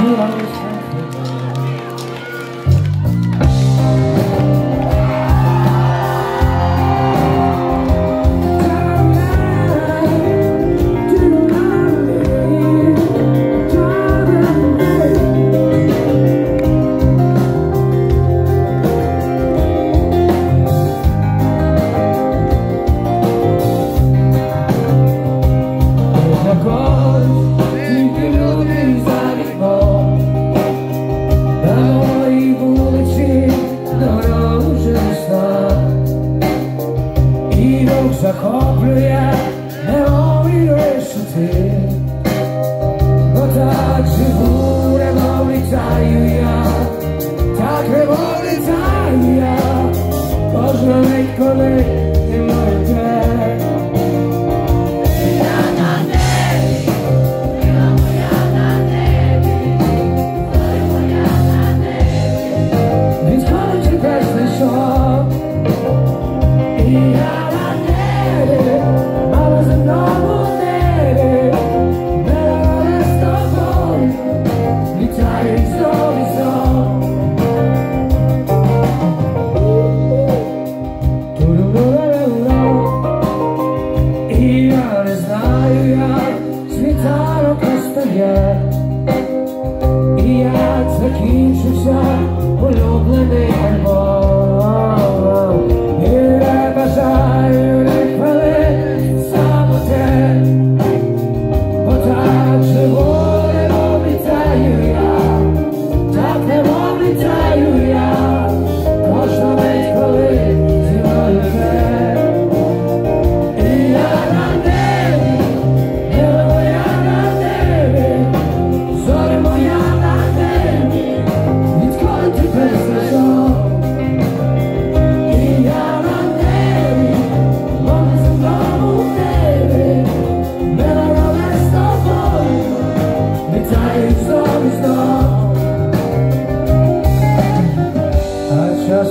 Who?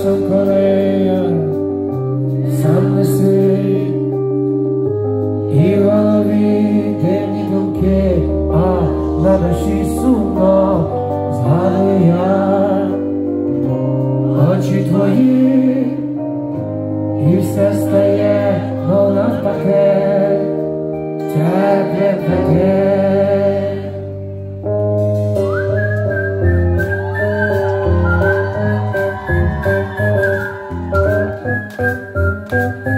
сокорея, сам неси і в голові темні думки, а на душі сумно згадую я очі твої, і все стає, мов навпаки, тепле таке. Música